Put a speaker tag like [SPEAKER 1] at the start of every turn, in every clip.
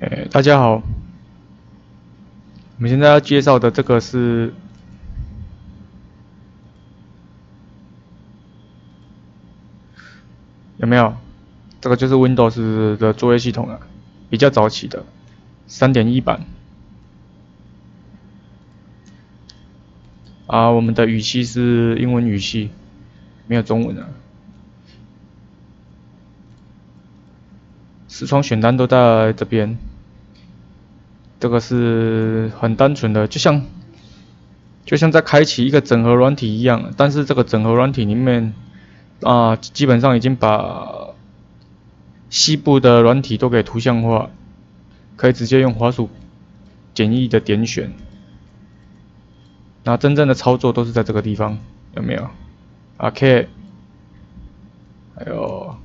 [SPEAKER 1] 哎，大家好，我们现在要介绍的这个是有没有？这个就是 Windows 的作业系统了，比较早期的三点一版。啊，我们的语系是英文语系，没有中文啊。视窗选单都在这边。这个是很单纯的，就像就像在开启一个整合软体一样，但是这个整合软体里面啊，基本上已经把西部的软体都给图像化，可以直接用滑鼠简易的点选。那真正的操作都是在这个地方，有没有？Arcade，还有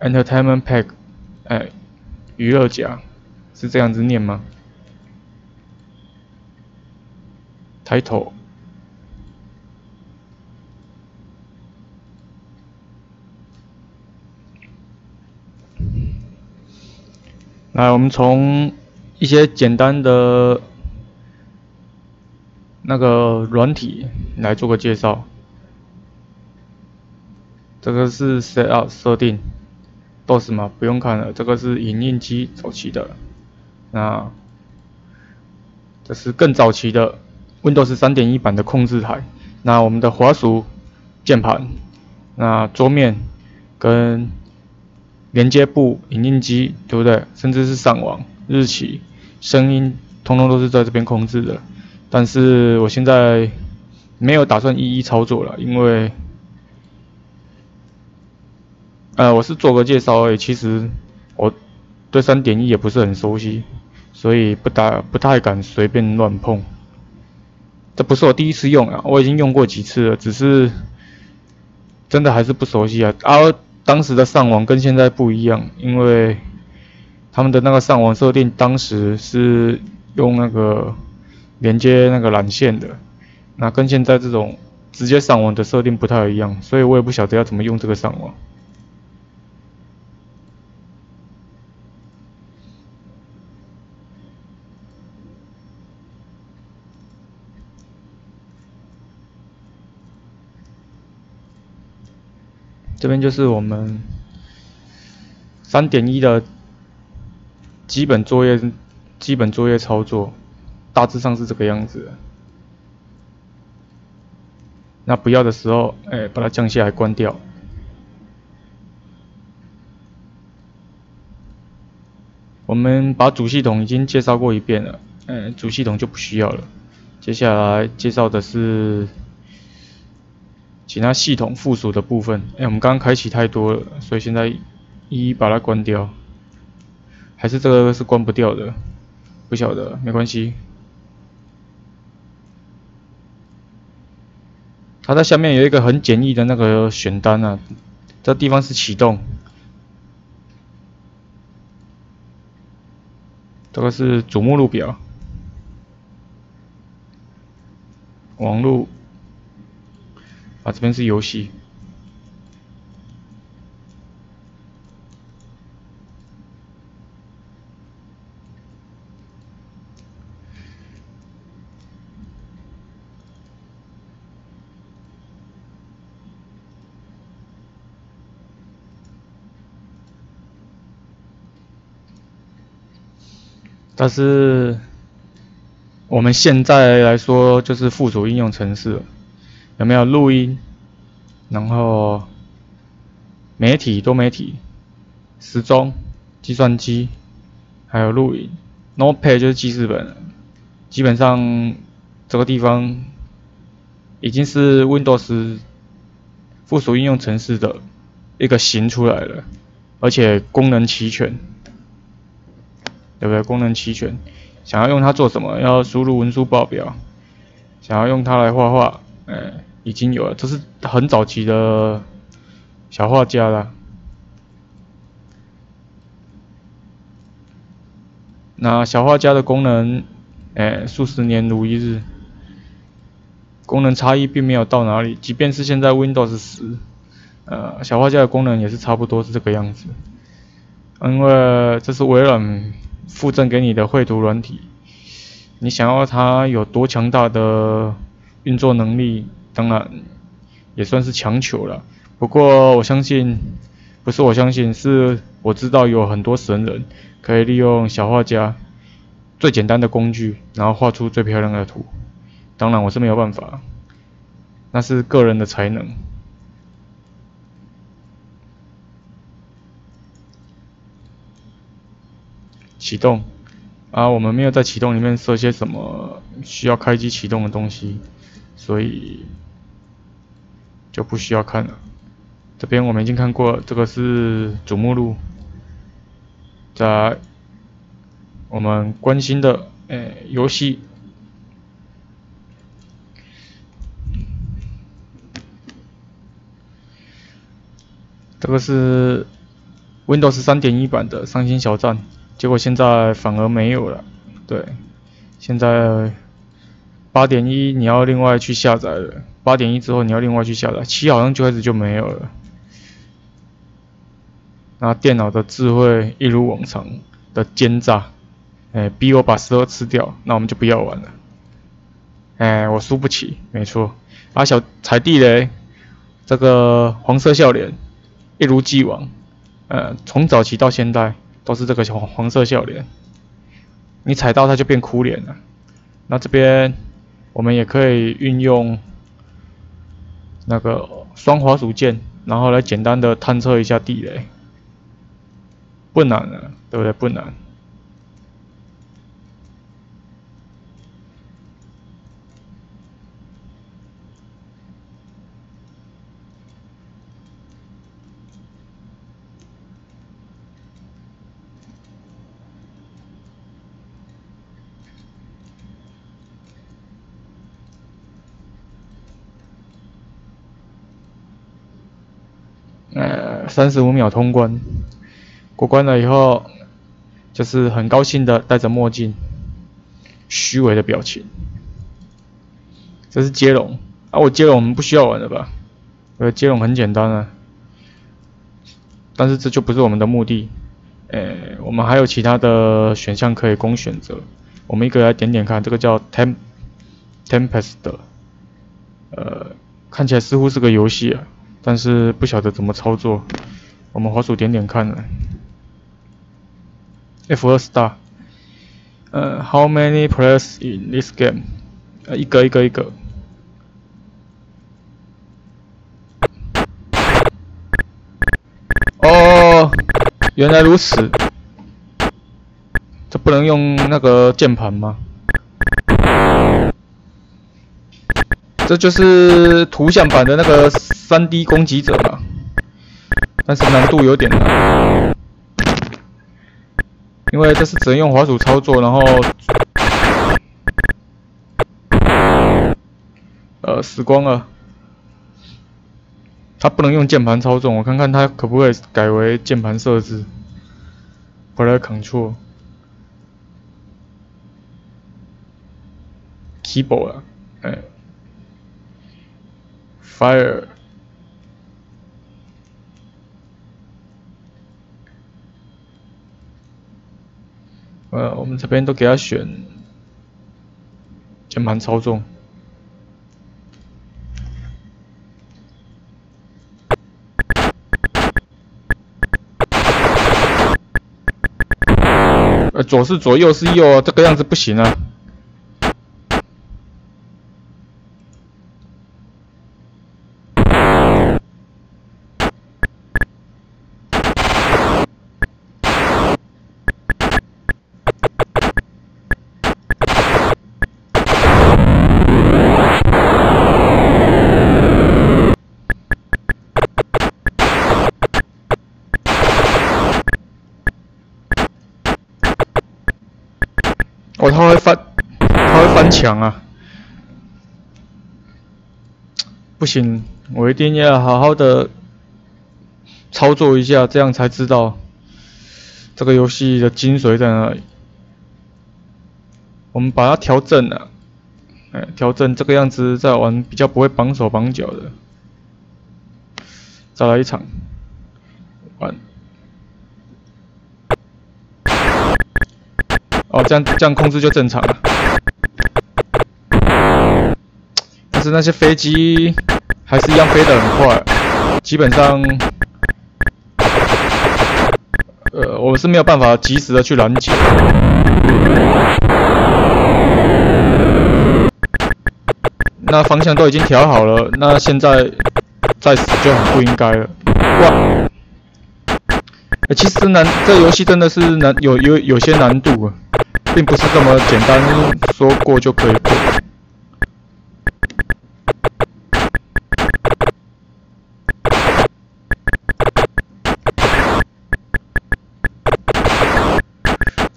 [SPEAKER 1] Entertainment Pack，哎，娱乐夹。是这样子念吗？抬头。来，我们从一些简单的那个软体来做个介绍。这个是 Set Up 设定，DOS 吗？不用看了，这个是影印机早期的。那这是更早期的 Windows 3.1版的控制台。那我们的滑鼠、键盘、那桌面跟连接部、影印机，对不对？甚至是上网、日期、声音，通通都是在这边控制的。但是我现在没有打算一一操作了，因为呃，我是做个介绍而已。其实我对3.1也不是很熟悉。所以不打不太敢随便乱碰，这不是我第一次用啊，我已经用过几次了，只是真的还是不熟悉啊。而当时的上网跟现在不一样，因为他们的那个上网设定当时是用那个连接那个缆线的，那跟现在这种直接上网的设定不太一样，所以我也不晓得要怎么用这个上网。这边就是我们三点一的基本作业，基本作业操作，大致上是这个样子。那不要的时候，哎，把它降下来，关掉。我们把主系统已经介绍过一遍了，嗯，主系统就不需要了。接下来介绍的是。其他系统附属的部分，哎，我们刚刚开启太多了，所以现在一一把它关掉。还是这个是关不掉的，不晓得，没关系。它在下面有一个很简易的那个选单啊，这地方是启动，这个是主目录表，网络。这边是游戏，但是我们现在来说，就是附属应用程式。有没有录音？然后媒体、多媒体、时钟、计算机，还有录音。Notepad 就是记事本。基本上这个地方已经是 Windows 附属应用程式的一个型出来了，而且功能齐全，对不对？功能齐全。想要用它做什么？要输入文书报表。想要用它来画画，哎。已经有了，这是很早期的小画家了。那小画家的功能，哎，数十年如一日，功能差异并没有到哪里。即便是现在 Windows 十，呃，小画家的功能也是差不多是这个样子。因为这是微软附赠给你的绘图软体，你想要它有多强大的运作能力，当然也算是强求了。不过我相信，不是我相信，是我知道有很多神人可以利用小画家最简单的工具，然后画出最漂亮的图。当然我是没有办法，那是个人的才能。启动啊，我们没有在启动里面设些什么需要开机启动的东西，所以就不需要看了。这边我们已经看过，这个是主目录，在我们关心的诶游戏，这个是 Windows 3.1版的伤心小站。结果现在反而没有了，对，现在八点一你要另外去下载了，八点一之后你要另外去下载，七好像就开始就没有了。那电脑的智慧一如往常的奸诈，哎，逼我把石头吃掉，那我们就不要玩了。哎，我输不起，没错。啊，小踩地雷，这个黄色笑脸，一如既往，呃，从早期到现在。都是这个黄黄色笑脸，你踩到它就变哭脸了。那这边我们也可以运用那个双滑鼠键，然后来简单的探测一下地雷，不难啊，对不对？不难。呃，三十五秒通关，过关了以后，就是很高兴的戴着墨镜，虚伪的表情。这是接龙啊，我接龙我们不需要玩了吧？呃，接龙很简单啊，但是这就不是我们的目的。呃，我们还有其他的选项可以供选择，我们一个来点点看，这个叫 Temp Tempest，呃，看起来似乎是个游戏啊。但是不晓得怎么操作，我们滑鼠点点看呢。F 二 star，呃，How many players in this game？呃，一个一个一个。哦，原来如此，这不能用那个键盘吗？这就是图像版的那个三 D 攻击者。嘛，但是难度有点难，因为这是只能用滑鼠操作，然后，呃，死光了，它不能用键盘操纵，我看看它可不可以改为键盘设置，回来 Control Keyboard 啊，哎。Fire，呃，我们这边都给他选键盘操纵，呃，左是左，右是右，这个样子不行啊。他会翻，他会翻墙啊！不行，我一定要好好的操作一下，这样才知道这个游戏的精髓在哪里。我们把它调正了，哎，调整这个样子再玩比较不会绑手绑脚的。再来一场，玩。哦，这样这样控制就正常了。但是那些飞机还是一样飞得很快，基本上，呃，我是没有办法及时的去拦截。那方向都已经调好了，那现在再死就很不应该了。哇！其实难，这游戏真的是难，有有有些难度啊，并不是这么简单说过就可以过。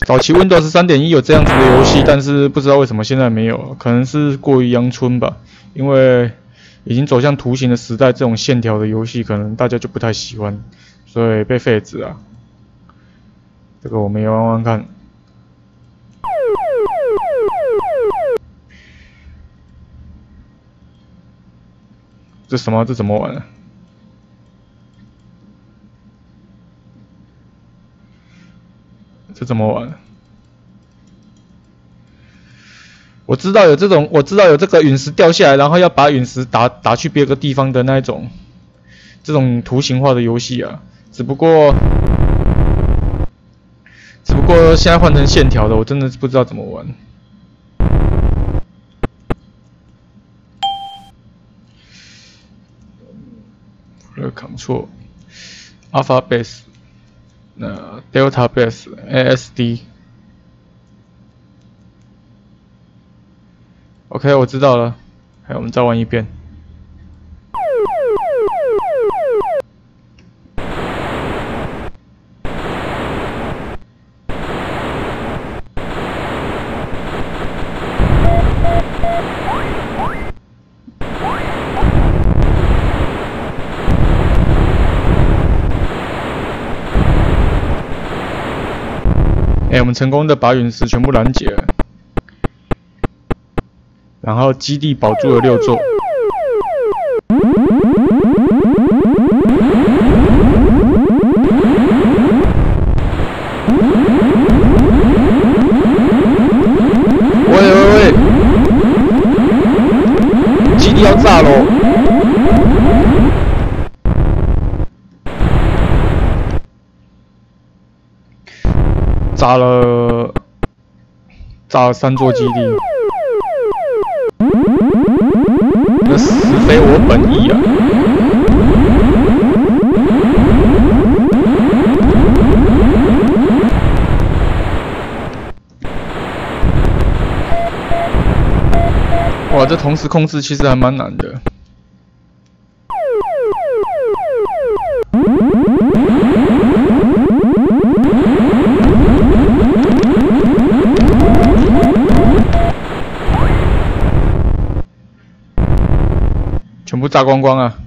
[SPEAKER 1] 早期 Windows 三点一有这样子的游戏，但是不知道为什么现在没有，可能是过于阳春吧。因为已经走向图形的时代，这种线条的游戏可能大家就不太喜欢，所以被废止啊。这个我们也玩玩看。这什么？这怎么玩？这怎么玩？我知道有这种，我知道有这个陨石掉下来，然后要把陨石打打去别个地方的那一种，这种图形化的游戏啊。只不过，只不过现在换成线条的，我真的是不知道怎么玩。呃，Ctrl，Alpha Base。那 Delta Base ASD，OK，我知道了。还有，我们再玩一遍。哎，我成功的把陨石全部拦截了，然后基地保住了六座。三座基地，这实非我本意啊！哇，这同时控制其实还蛮难的。炸光光啊！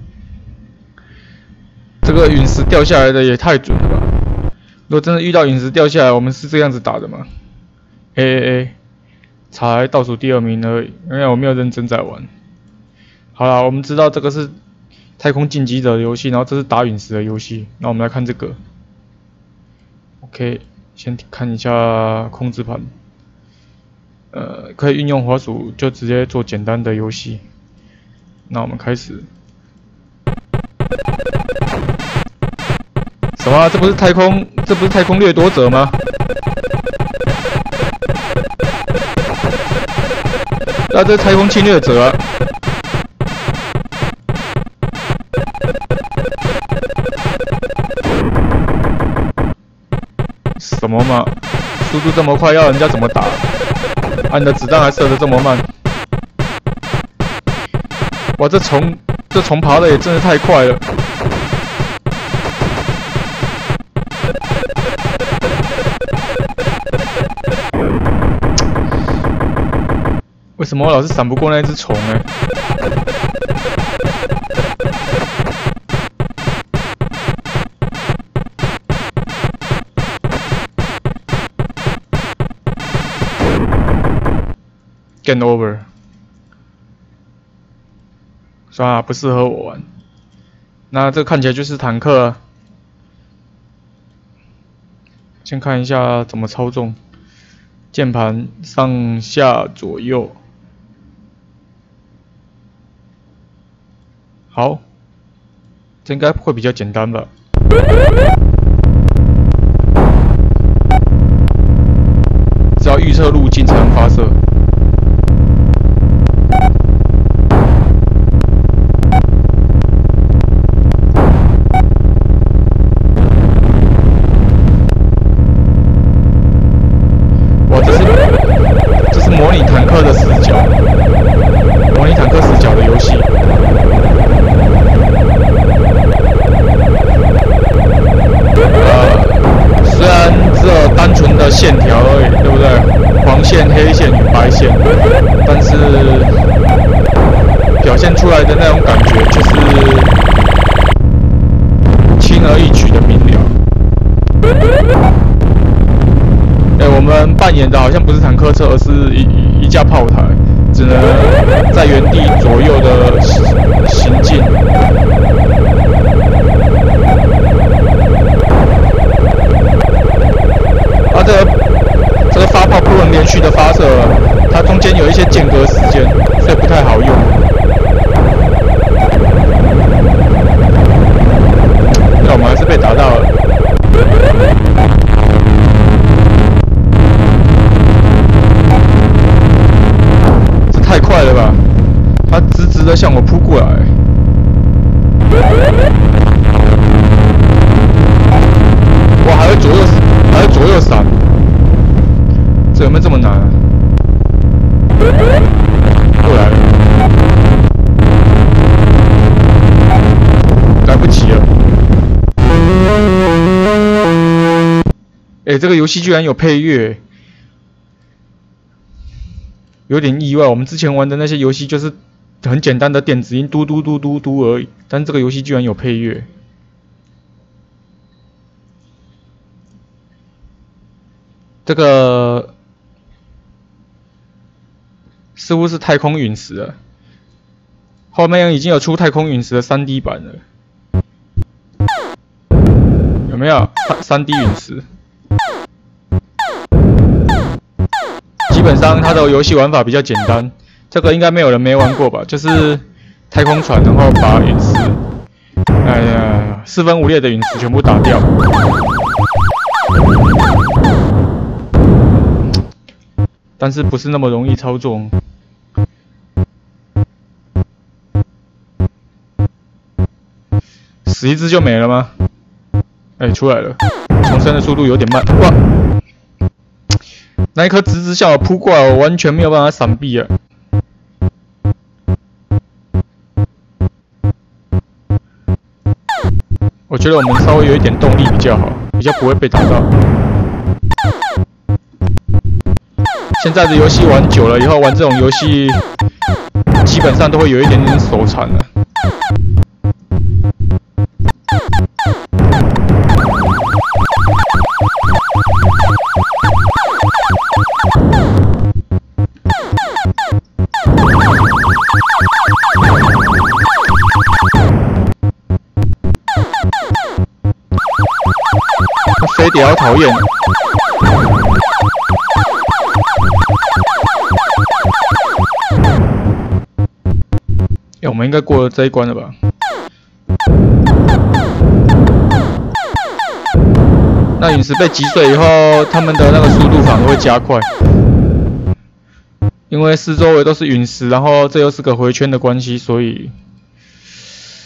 [SPEAKER 1] 这个陨石掉下来的也太准了吧！如果真的遇到陨石掉下来，我们是这样子打的吗？A A A，才倒数第二名而已，因为我没有认真在玩。好了，我们知道这个是太空晋级者的游戏，然后这是打陨石的游戏。那我们来看这个。OK，先看一下控制盘。呃，可以运用滑鼠就直接做简单的游戏。那我们开始。什么？这不是太空？这不是太空掠夺者吗？那这太空侵略者？什么嘛？速度这么快，要人家怎么打？啊，你的子弹还射得这么慢？哇，这虫，这虫爬的也真的太快了！为什么我老是闪不过那只虫呢？Get over。算了，不适合我玩。那这看起来就是坦克。先看一下怎么操纵。键盘上下左右。好，这应该会比较简单吧。只要预测路径才能发射。哎、这个游戏居然有配乐，有点意外。我们之前玩的那些游戏就是很简单的电子音，嘟嘟嘟嘟嘟而已，但这个游戏居然有配乐。这个似乎是太空陨石了，后面已经有出太空陨石的 3D 版了，有没有？3 D 陨石，基本上它的游戏玩法比较简单，这个应该没有人没玩过吧？就是太空船，然后把陨石，哎呀，四分五裂的陨石全部打掉。但是不是那么容易操作。死一只就没了吗？哎，出来了，重生的速度有点慢。哇，那一颗直直向我扑过来，我完全没有办法闪避啊！我觉得我们稍微有一点动力比较好，比较不会被打到。现在的游戏玩久了以后，玩这种游戏基本上都会有一点点手残了。应该过了这一关了吧？那陨石被击碎以后，他们的那个速度反而会加快，因为四周围都是陨石，然后这又是个回圈的关系，所以，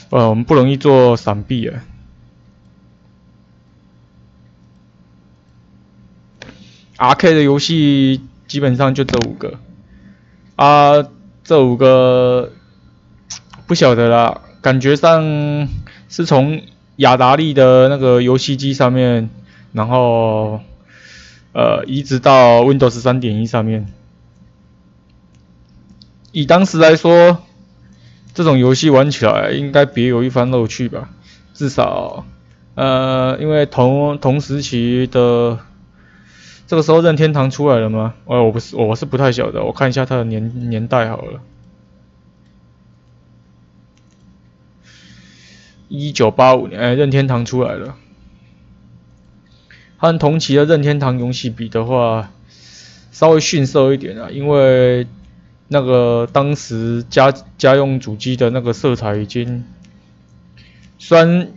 [SPEAKER 1] 呃，我们不容易做闪避啊。R.K 的游戏基本上就这五个，啊，这五个不晓得啦，感觉上是从雅达利的那个游戏机上面，然后呃移植到 Windows 三点一上面。以当时来说，这种游戏玩起来应该别有一番乐趣吧，至少呃，因为同同时期的。这个时候任天堂出来了吗？呃，我不是，我是不太晓得，我看一下它的年年代好了。一九八五年，哎，任天堂出来了。和同期的任天堂游戏比的话，稍微逊色一点啊，因为那个当时家家用主机的那个色彩已经，虽然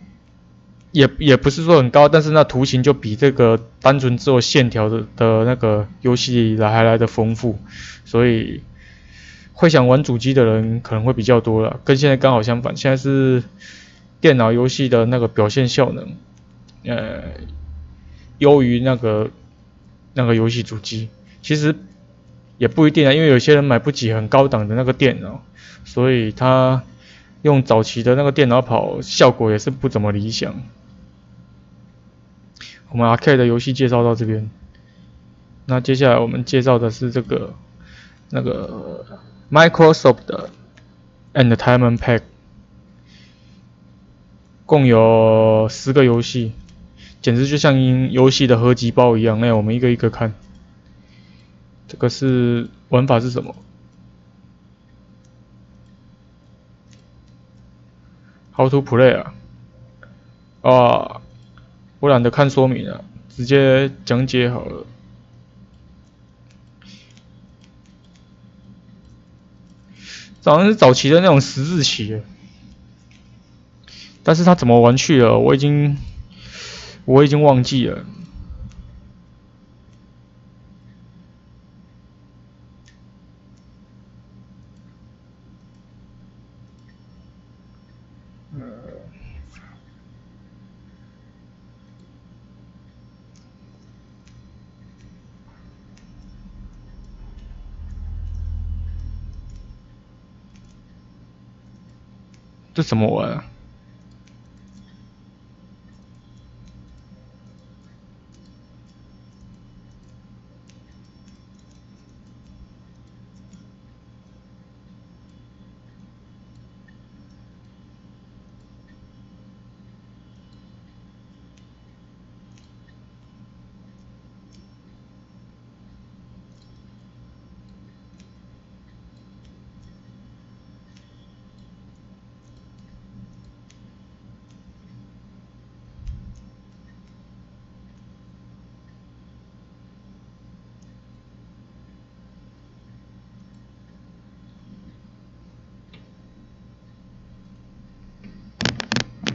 [SPEAKER 1] 也也不是说很高，但是那图形就比这个单纯只有线条的的那个游戏来还来的丰富，所以会想玩主机的人可能会比较多了，跟现在刚好相反，现在是电脑游戏的那个表现效能，呃，优于那个那个游戏主机。其实也不一定啊，因为有些人买不起很高档的那个电脑，所以他用早期的那个电脑跑，效果也是不怎么理想。我们 R.K. 的游戏介绍到这边，那接下来我们介绍的是这个那个 Microsoft 的 Entertainment Pack，共有十个游戏，简直就像游戏的合集包一样。那我们一个一个看。这个是玩法是什么？How to play 啊？啊，我懒得看说明了，直接讲解好了。好像是早期的那种十字棋，但是他怎么玩去了？我已经我已经忘记了。这怎么玩啊？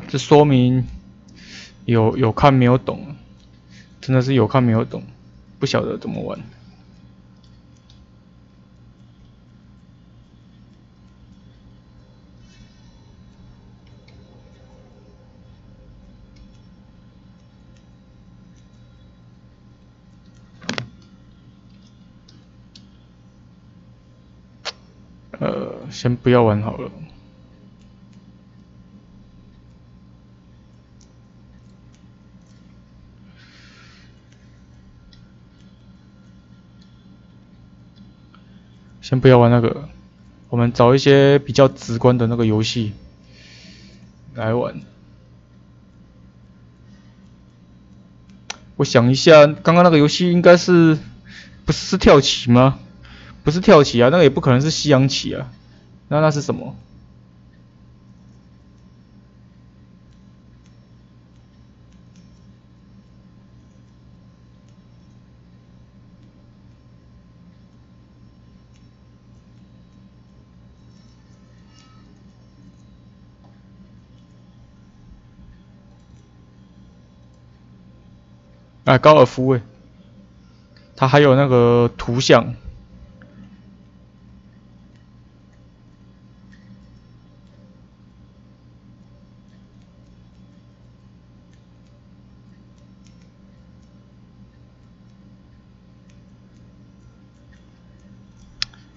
[SPEAKER 1] 这说明有有看没有懂，真的是有看没有懂，不晓得怎么玩。呃，先不要玩好了。先不要玩那个，我们找一些比较直观的那个游戏来玩。我想一下，刚刚那个游戏应该是不是跳棋吗？不是跳棋啊，那个也不可能是西洋棋啊，那那是什么？啊，高尔夫诶，它还有那个图像。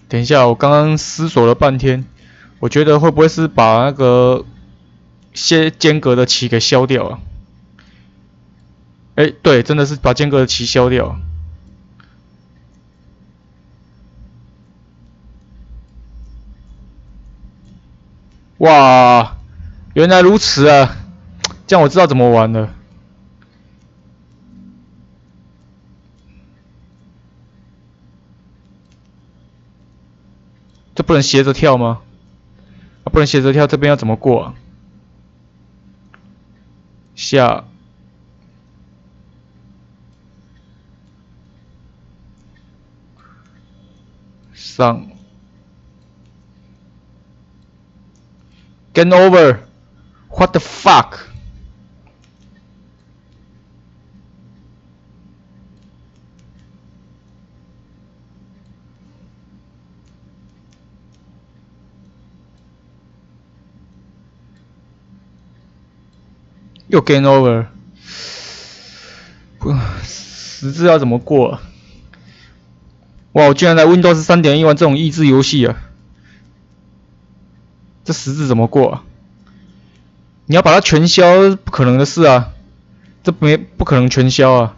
[SPEAKER 1] 等一下，我刚刚思索了半天，我觉得会不会是把那个些间隔的棋给消掉啊？哎，对，真的是把间隔的棋消掉。哇，原来如此啊！这样我知道怎么玩了。这不能斜着跳吗？啊，不能斜着跳，这边要怎么过啊？下。上，Game over，What the fuck？又 Game over，不，十字要怎么过？哇！我居然在 Windows 三点一玩这种益智游戏啊！这十字怎么过？啊？你要把它全消，不可能的事啊！这没不可能全消啊！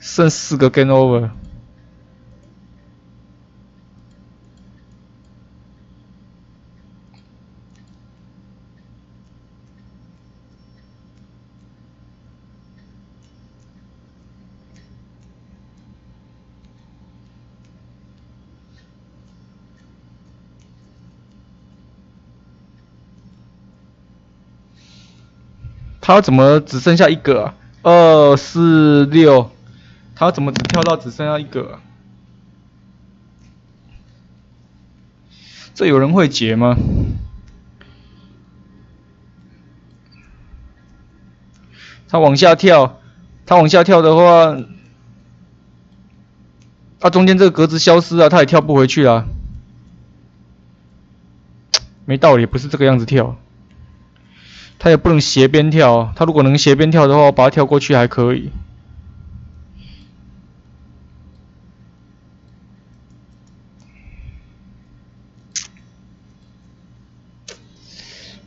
[SPEAKER 1] 剩四个 Game over。他怎么只剩下一个？啊？二四六，他怎么只跳到只剩下一个？这有人会解吗？他往下跳，他往下跳的话，他中间这个格子消失了，他也跳不回去了。没道理，不是这个样子跳。他也不能斜边跳，他如果能斜边跳的话，把它跳过去还可以。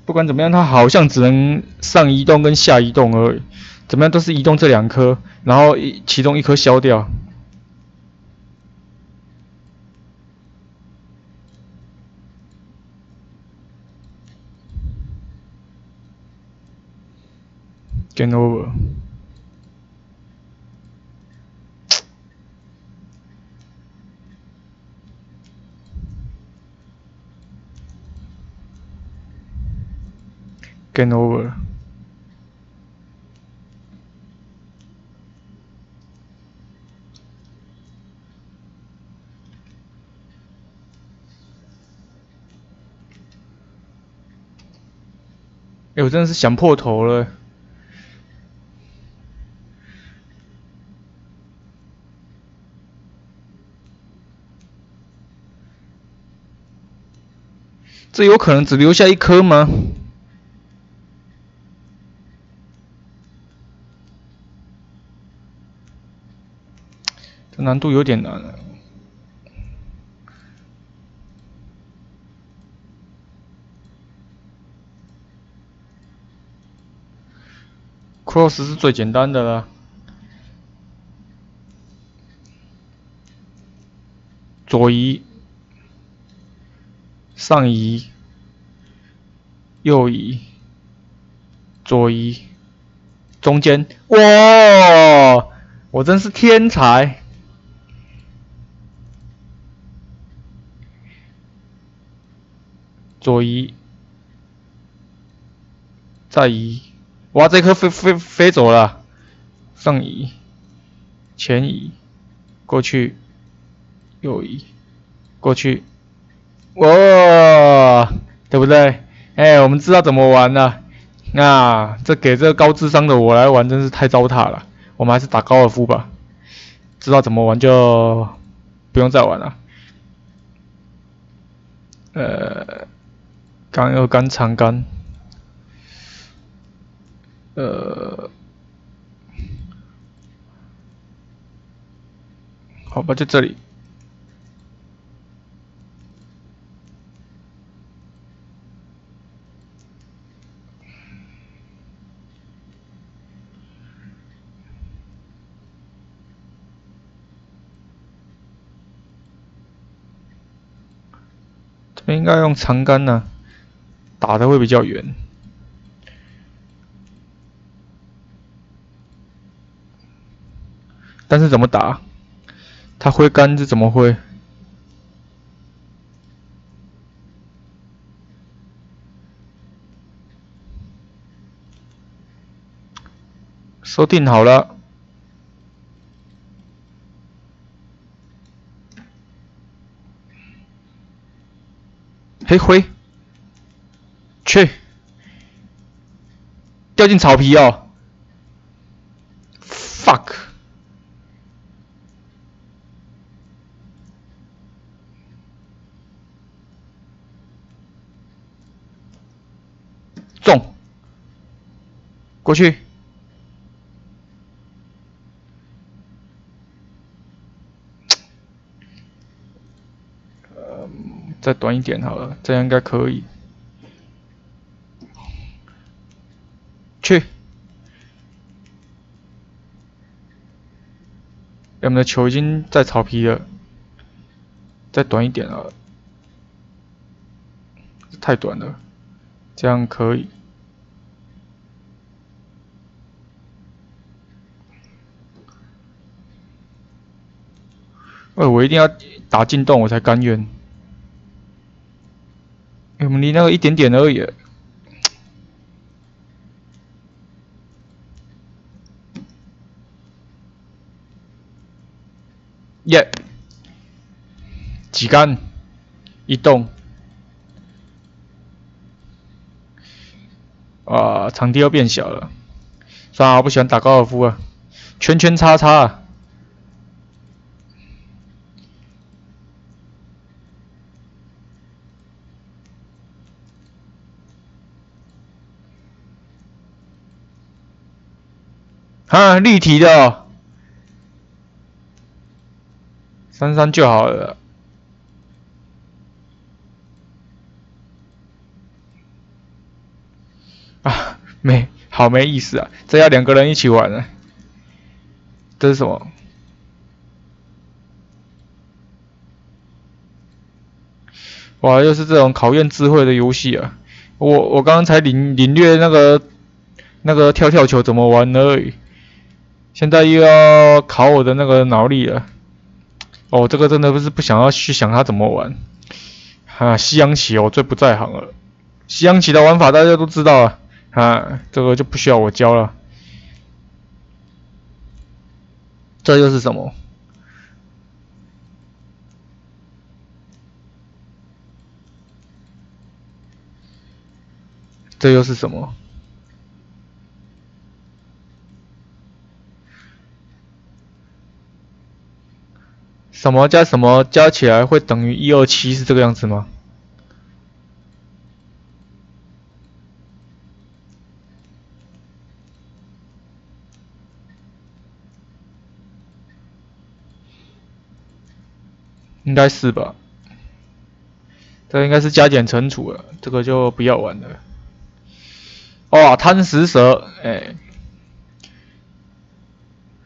[SPEAKER 1] 不管怎么样，他好像只能上移动跟下移动而已，怎么样都是移动这两颗，然后一其中一颗消掉。Game over. Game over. 哎，我真的是想破头了。这有可能只留下一颗吗？这难度有点难。Cross 是最简单的了，左移。上移，右移，左移，中间，哇！我真是天才！左移，再移，哇！这颗飞飞飞走了，上移，前移，过去，右移，过去。哦，对不对？哎，我们知道怎么玩了。那这给这个高智商的我来玩，真是太糟蹋了。我们还是打高尔夫吧。知道怎么玩就不用再玩了。呃，刚又干长杆。呃，好吧，就这里。应该用长杆呢，打的会比较远。但是怎么打？他挥杆是怎么挥？设定好了。黑灰，去，掉进草皮哦，fuck，中，过去。再短一点好了，这样应该可以。去，我们的球已经在草皮了，再短一点了，太短了，这样可以。哎，我一定要打进洞，我才甘愿。我们离那个一点点而已。耶！几杆，一动。啊，场地又变小了。算了，我不喜欢打高尔夫啊，圈圈叉叉。啊立体的，三三就好了。啊，没，好没意思啊！这要两个人一起玩啊。这是什么？哇，又是这种考验智慧的游戏啊！我我刚刚才领领略那个那个跳跳球怎么玩而已。现在又要考我的那个脑力了，哦，这个真的不是不想要去想它怎么玩，啊，西洋棋我最不在行了，西洋棋的玩法大家都知道啊，啊，这个就不需要我教了。这又是什么？这又是什么？什么加什么加起来会等于一二七？是这个样子吗？应该是吧。这应该是加减乘除了，这个就不要玩了。哇，贪食蛇，哎，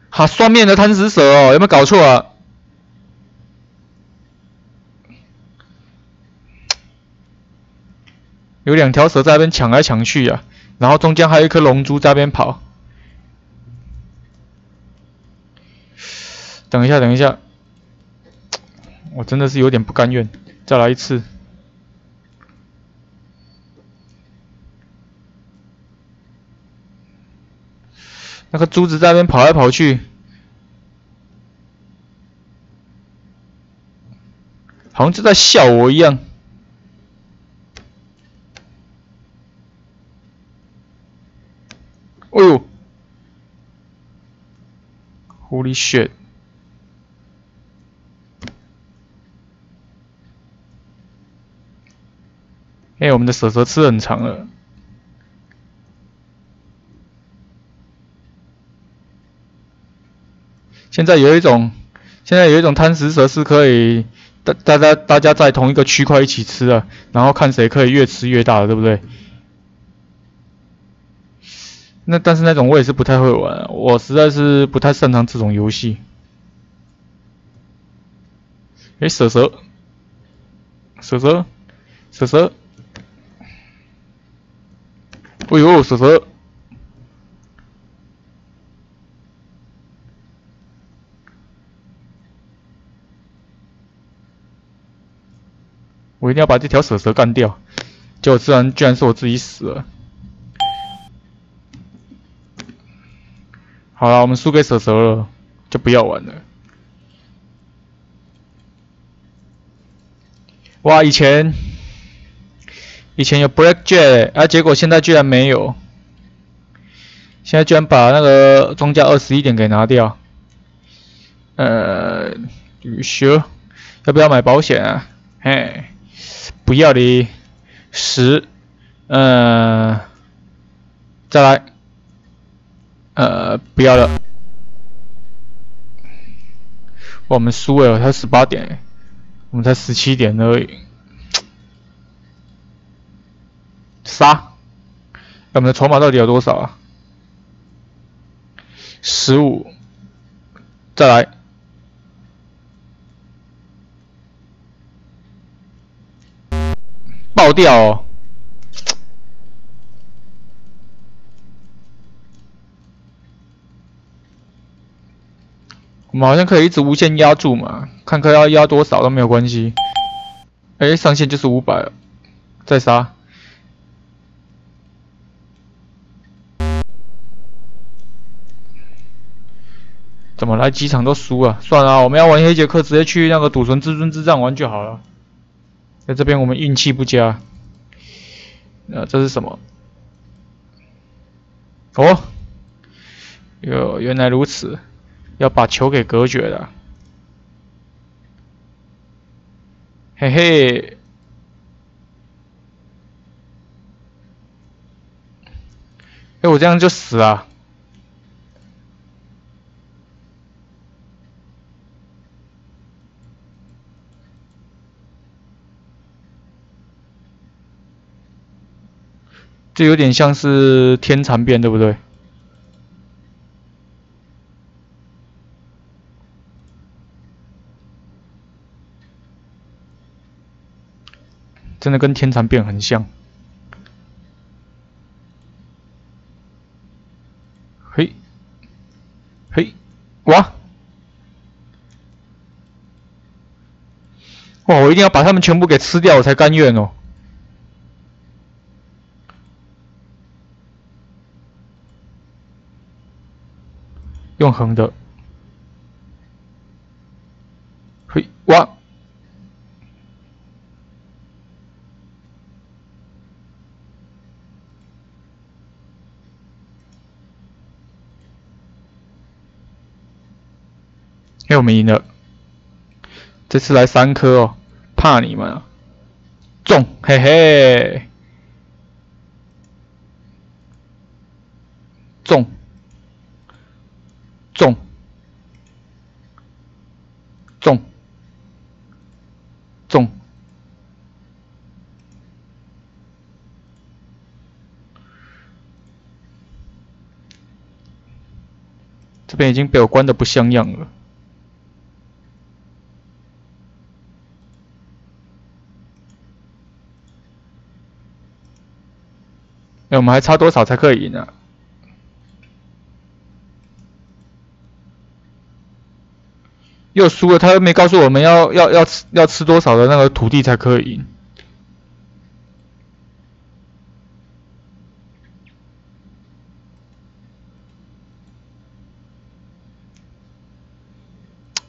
[SPEAKER 1] 哈，双面的贪食蛇哦，有没有搞错啊？有两条蛇在那边抢来抢去啊，然后中间还有一颗龙珠在那边跑。等一下，等一下，我真的是有点不甘愿，再来一次。那个珠子在那边跑来跑去，好像就在笑我一样。哎呦！Holy shit！哎，我们的蛇蛇吃很长了。现在有一种，现在有一种贪食蛇是可以大大家大家在同一个区块一起吃啊，然后看谁可以越吃越大，对不对？那但是那种我也是不太会玩，我实在是不太擅长这种游戏。哎，蛇蛇，蛇蛇，蛇蛇，哎呦，蛇蛇，我一定要把这条蛇蛇干掉，结果居然居然是我自己死了。好了，我们输给蛇蛇了，就不要玩了。哇，以前以前有 Blackjack，啊，结果现在居然没有，现在居然把那个庄家二十一点给拿掉。呃，雨靴，要不要买保险啊？嘿，不要的，十，呃，再来，呃，不要了，我们输了，才十八点，我们才十七点而已。杀！我们的筹码到底有多少啊？十五，再来，爆掉哦！我们好像可以一直无限压住嘛，看看要压多少都没有关系。哎，上限就是五百了，再杀。怎么来几场都输啊？算了，我们要玩黑杰克，直接去那个赌神至尊之战玩就好了。在这边我们运气不佳。呃，这是什么？哦，哟，原来如此，要把球给隔绝的。嘿嘿，哎，我这样就死了。这有点像是天蚕变，对不对？真的跟天蚕变很像。嘿，嘿，哇！哇！我一定要把他们全部给吃掉，我才甘愿哦。用横的，嘿，哇！我们赢了，这次来三颗哦，怕你们啊，中，嘿嘿，中。中，中，中，这边已经被我关的不像样了。哎，我们还差多少才可以赢呢？又输了，他又没告诉我们要要要吃要吃多少的那个土地才可以赢，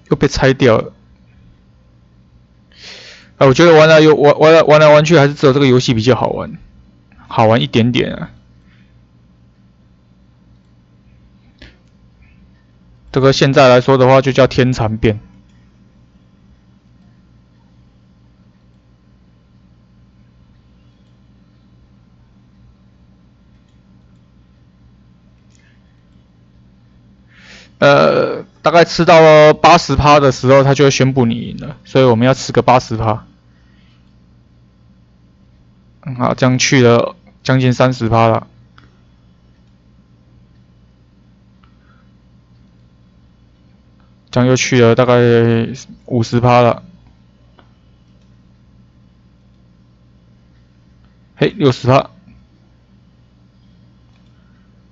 [SPEAKER 1] 又被拆掉了。啊，我觉得玩来游玩玩来玩来玩去，还是只有这个游戏比较好玩，好玩一点点啊。这个现在来说的话，就叫天蚕变。呃，大概吃到了八十趴的时候，他就会宣布你赢了，所以我们要吃个八十趴。好，这样去了将近三十趴了。将又去了大概五十趴了，嘿，六十趴，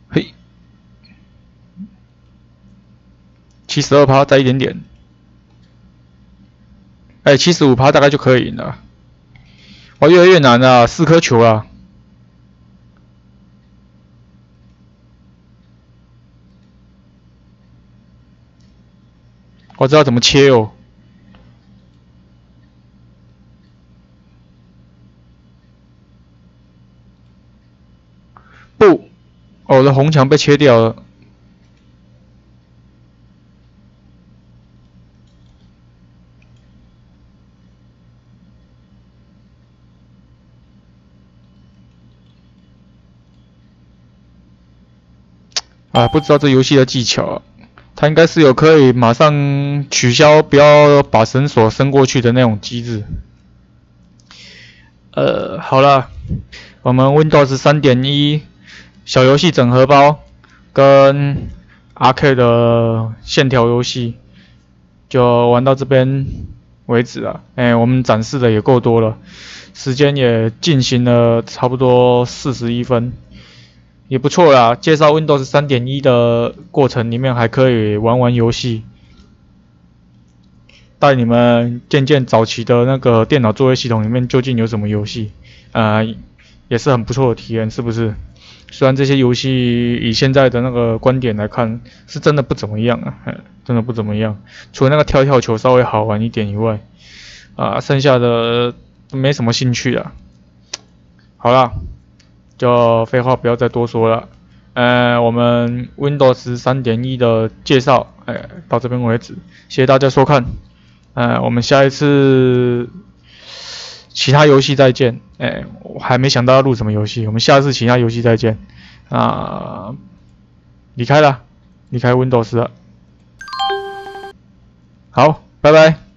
[SPEAKER 1] 嘿，七十二趴，再一点点，哎，七十五趴大概就可以赢了，哇，越来越难了，四颗球啊！我知道怎么切哦。不，我的红墙被切掉了。啊，不知道这游戏的技巧，它应该是有可以马上取消，不要把绳索伸过去的那种机制。呃，好了，我们 Windows 三点一小游戏整合包跟 RK 的线条游戏就玩到这边为止了。哎，我们展示的也够多了，时间也进行了差不多四十一分。也不错啦，介绍 Windows 三点一的过程里面还可以玩玩游戏，带你们见见早期的那个电脑作业系统里面究竟有什么游戏，啊，也是很不错的体验，是不是？虽然这些游戏以现在的那个观点来看，是真的不怎么样啊，真的不怎么样，除了那个跳跳球稍微好玩一点以外，啊，剩下的没什么兴趣了。好了。就废话不要再多说了，呃，我们 Windows 三点一的介绍，哎，到这边为止，谢谢大家收看，呃，我们下一次其他游戏再见，哎，我还没想到要录什么游戏，我们下次其他游戏再见，啊，离开了，离开 Windows 了，好，拜拜。